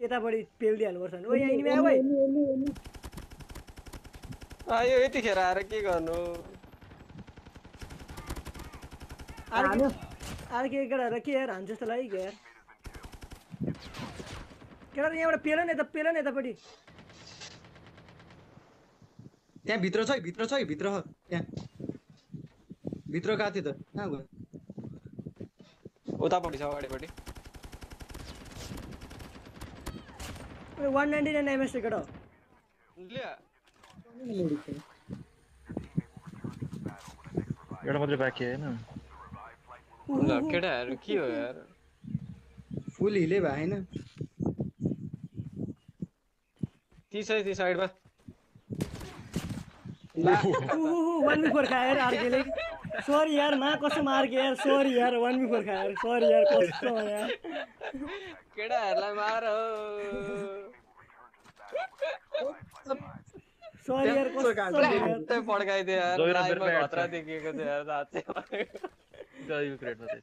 यतापट्टि पेलिदिइहाल्नुपर्छ आयो यतिखेर आएर के गर्नु? अर्को अर्को एक केटाहरू के यार हान्छ जस्तो लाग्यो क्या यार केटाहरू यहाँबाट पेल न यता पेल न यतापट्टि। त्यहाँ भित्र छ है भित्र छ है भित्र छ त्यहाँ भित्र गएको थियो त? कहाँ गयो? उतापट्टि छ अगाडिपट्टि। वान नाइन्टी नाइन एमएस केटा हो ल्या एउटा मात्रै बाँकी होइन ल हो यार फुल हिले भए होइन ती छ ती साइडमा वान बी फोर खायो यार अर्केले सरी यार मा कसम अर्के यार सरी यार वान बी फोर खायो सरी यार कसम यार केटाहरूलाई मार सरी यार कसम यार। थे यार लाइभमा बेर्का खतरा देखिएको थियो यार साँच्चै यू क्रिएट चाहिँ